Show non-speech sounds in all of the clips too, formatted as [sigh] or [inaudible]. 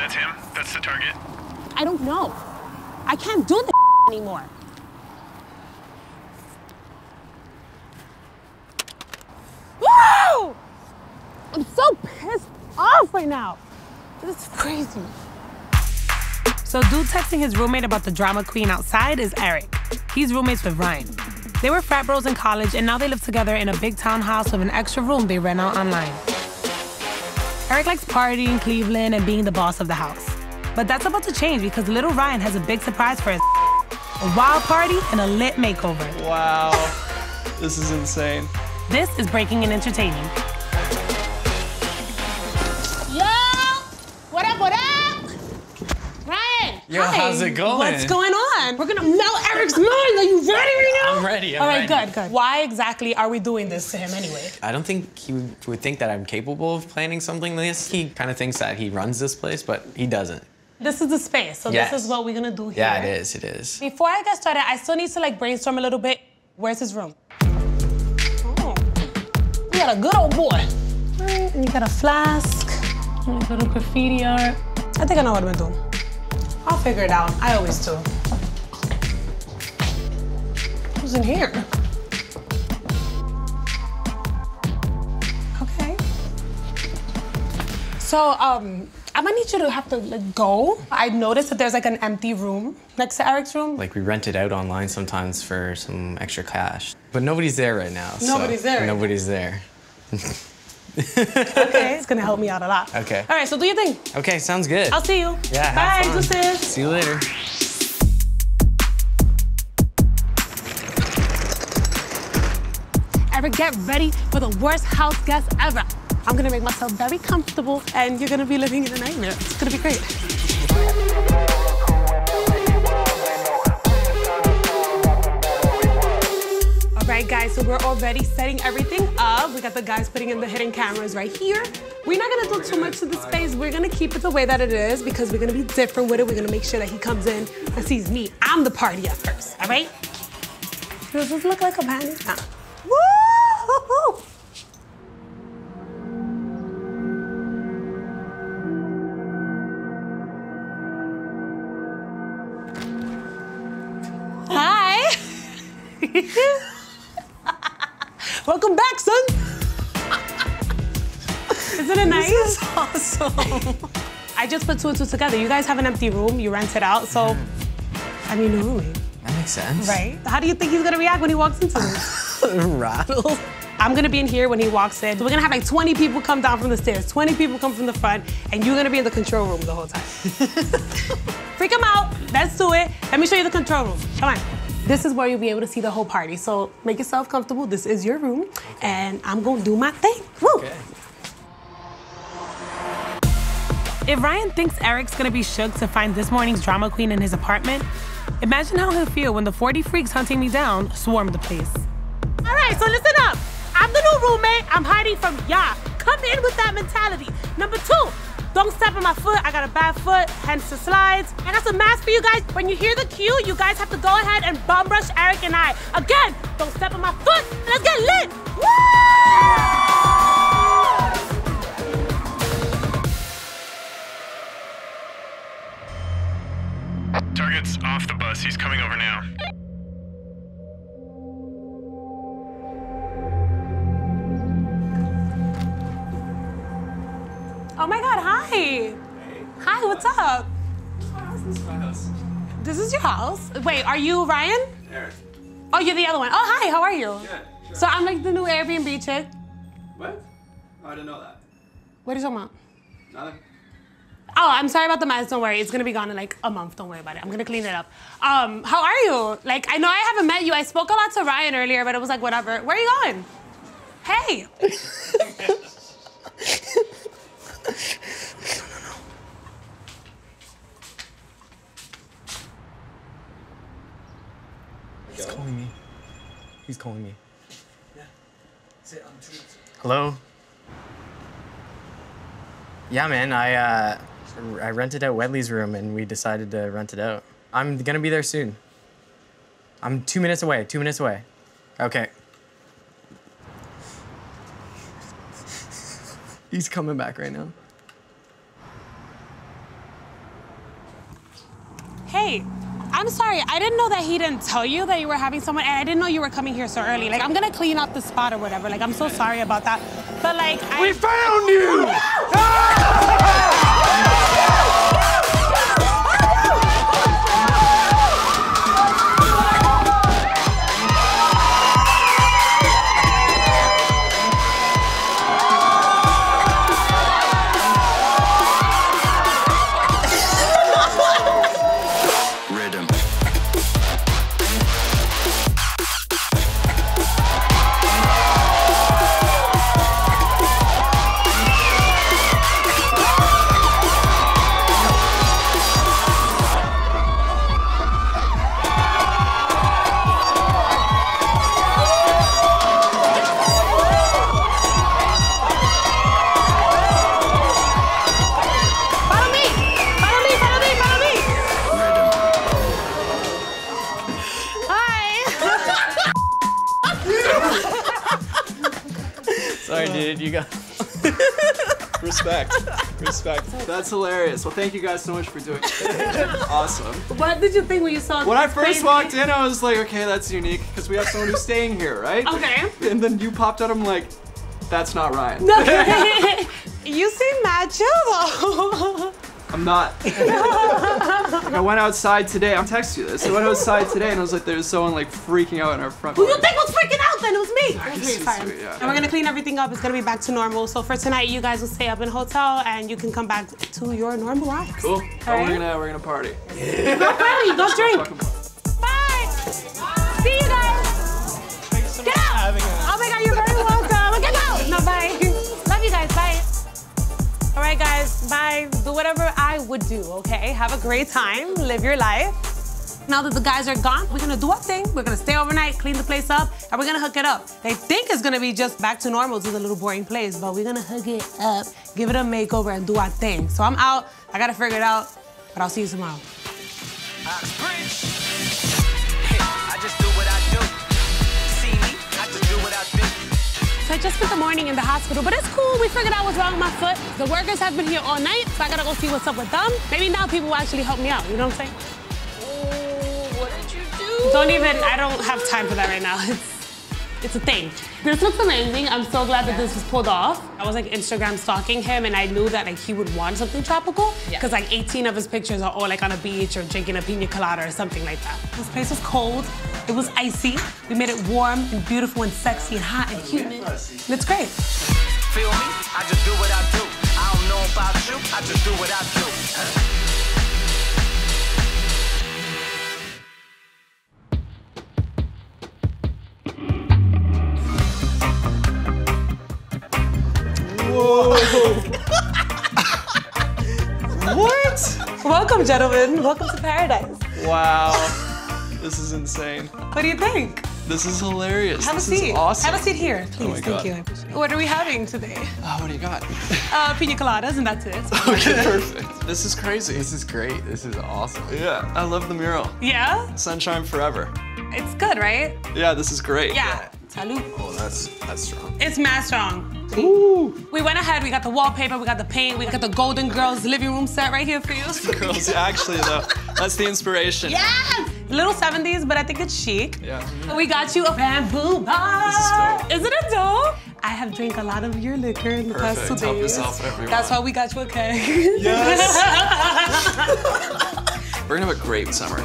That's him? That's the target? I don't know. I can't do this [laughs] anymore. Woo! I'm so pissed off right now. This is crazy. So dude texting his roommate about the drama queen outside is Eric. He's roommates with Ryan. They were frat bros in college, and now they live together in a big townhouse with an extra room they rent out online. Eric likes partying, in Cleveland, and being the boss of the house. But that's about to change because little Ryan has a big surprise for his [laughs] a wild party and a lit makeover. Wow. this is insane. This is breaking and entertaining. Hi. how's it going? What's going on? We're gonna melt Eric's mind. Are you ready right now? I'm ready, I'm All right, ready. good, good. Why exactly are we doing this to him anyway? I don't think he would- think that I'm capable of planning something like this. He kind of thinks that he runs this place, but he doesn't. This is the space, so Yes. this is what we're gonna do here. Yeah, it is. It is. Before I get started, I still need to like brainstorm a little bit. Where's his room? Oh, you got a good old boy. Right, and you got a flask, a little graffiti art. I think I know what I'm gonna do. I'll figure it out. I always do. Who's in here? Okay. So, um, I'm gonna need you to have to like go. I noticed that there's like an empty room next to Eric's room. Like we rent it out online sometimes for some extra cash, but nobody's there right now. so Nobody's there right. Nobody's there. [laughs] [laughs] Okay, it's gonna help me out a lot. Okay. All right, so do your thing. Okay, sounds good. I'll see you. Yeah. Bye, have fun. deuces. See you later. Ever get ready for the worst house guest ever. I'm gonna make myself very comfortable, and you're gonna be living in a nightmare. It's gonna be great. Right, guys, so we're already setting everything up. We got the guys putting in the hidden cameras right here. We're not gonna do too much to the space. We're gonna keep it the way that it is because we're gonna be different with it. We're gonna make sure that he comes in and sees me. I'm the party at first, all right? Does this look like a panty? Ah. Woo! Hi. [laughs] Welcome back, son. Isn't it nice? This is awesome. I just put two and two together. You guys have an empty room. You rent it out, so I mean, a roommate, That makes sense. right? How do you think he's gonna react when he walks into this? [laughs] Rattle. I'm gonna be in here when he walks in. We're gonna have like 20 people come down from the stairs, 20 people come from the front, and you're gonna be in the control room the whole time. [laughs] Freak him out. Let's do it. Let me show you the control room. Come on. This is where you'll be able to see the whole party. So make yourself comfortable. This is your room, and I'm gonna do my thing. Woo! Okay. If Ryan thinks Eric's gonna be shook to find this morning's drama queen in his apartment, imagine how he'll feel when the 40 freaks hunting me down swarm the place. All right, so listen up. I'm the new roommate. I'm hiding from y'all. Come in with that mentality. Number two, don't step on my foot. I got a bad foot, hence the slides. I got some masks for you guys. When you hear the cue, you guys have to go ahead and bum rush Eric and I. Again, don't step on my foot. Let's get lit. Woo! Target's off the bus. He's coming over now. My God, hi. Hi, what's up? This is my house. This is your house. Wait, are you Ryan? Eric. Oh, you're the other one. Oh, hi, how are you? Good. Sure. So I'm like the new Airbnb chick. What? Oh, I didn't know that. What are you talking about? Nothing. Oh, I'm sorry about the mess. Don't worry. It's gonna be gone in like a month. Don't worry about it. I'm gonna clean it up. Um, how are you? Like, I know I haven't met you. I spoke a lot to Ryan earlier, but it was like whatever. Where are you going? Hey. [laughs] He's calling me. He's calling me. Yeah. Say, I'm too Hello. Yeah, man. I uh, I rented out Wedley's room and we decided to rent it out. I'm gonna be there soon. I'm two minutes away. Two minutes away. Okay. [laughs] He's coming back right now. Hey. I'm sorry. I didn't know that he didn't tell you that you were having someone, and I didn't know you were coming here so early. Like, I'm gonna clean up the spot or whatever. Like, I'm so sorry about that. But like, I, We found you! [laughs] Ah! Sorry, dude. You got. [laughs] Respect. Respect. That's hilarious. Well, thank you guys so much for doing it. [laughs] awesome. what did you think when you saw? When I first crazy- walked in, I was like, okay, that's unique because we have someone who's staying here, right? Okay. And then you popped out. I'm like, that's not Ryan. No. [laughs] you seem mad chill though. I'm not. I went outside today. I'm texting you this. I went outside today and I was like, there's someone like freaking out in our front. Who you think was freaking out then? It was me. It was me, fine. you, yeah. And we're gonna clean everything up. It's gonna be back to normal. So for tonight, you guys will stay up in a hotel and you can come back to your normal lives. Cool. Oh, Alright. we're gonna we're gonna party. Ready, go drink. Bye. See you guys. Get out. Oh my God, you're very welcome. Get out. No, bye. Love you guys. Bye. All right, guys. Bye. Do whatever I would do. Okay. Have a great time. Live your life. Now that the guys are gone, we're gonna do our thing. We're gonna stay overnight, clean the place up, and we're gonna hook it up. They think it's gonna be just back to normal to the little boring place, but we're gonna hook it up, give it a makeover, and do our thing. So I'm out. I gotta figure it out, but I'll see you tomorrow. So I just spent the morning in the hospital, but it's cool. We figured out what's wrong with my foot. The workers have been here all night, so I gotta go see what's up with them. Maybe now people will actually help me out. You know what I'm saying? Don't even. I don't have time for that right now. [laughs] It's, it's a thing. This looks amazing. I'm so glad that this was pulled off. I was like Instagram stalking him, and I knew that like he would want something tropical because like 18 of his pictures are all like on a beach or drinking a pina colada or something like that. This place was cold. It was icy. We made it warm and beautiful and sexy and hot and humid. And it's great. Feel me? I just do what I do. I don't know about you. I just do what I do. Welcome, gentlemen. Welcome to paradise. Wow. This is insane. What do you think? This is hilarious. Have this a seat. is awesome. Have a seat here, please. my Thank God. you. What are we having today? Oh, what do you got? Uh, pina coladas, and that's it. [laughs] okay, perfect. This is crazy. This is great. This is awesome. yeah, I love the mural. Yeah, Sunshine forever. it's good, right? Yeah, this is great. Yeah. Salud. Oh, that's that's strong. It's mad strong. Ooh. We went ahead. We got the wallpaper. We got the paint. We got the Golden Girls living room set right here for you. [laughs] Girls, actually though, that's the inspiration. Yeah. Little 70s, but I think it's chic. Yeah. We got you a bamboo bar. This is. Isn't it dope? I have drank a lot of your liquor in the past two Perfect. Help days. yourself you That's why we got you a keg. Yes. [laughs] We're gonna have a great summer.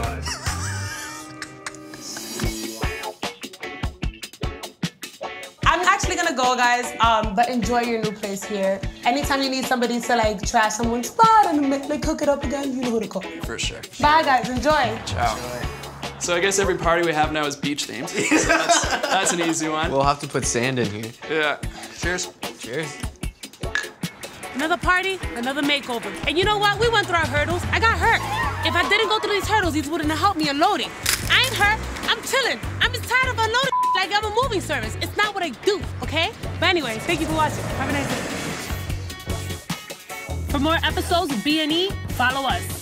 Actually guys. Um, but enjoy your new place here. Anytime you need somebody to like trash someone's spot and make, like hook it up again, you know who to call. For sure. Bye, guys. Enjoy. Ciao. So I guess every party we have now is beach themed. [laughs] So that's, that's an easy one. We'll have to put sand in here. Yeah. Cheers. Cheers. Another party, another makeover. And you know what? We went through our hurdles. I got hurt. If I didn't go through these hurdles, these wouldn't have helped me unloading. I ain't hurt. I'm chilling. I'm just tired of unloading like I'm a moving service. It's not what I do, okay? But anyway, thank you for watching. Have a nice day. For more episodes of B&E, follow us.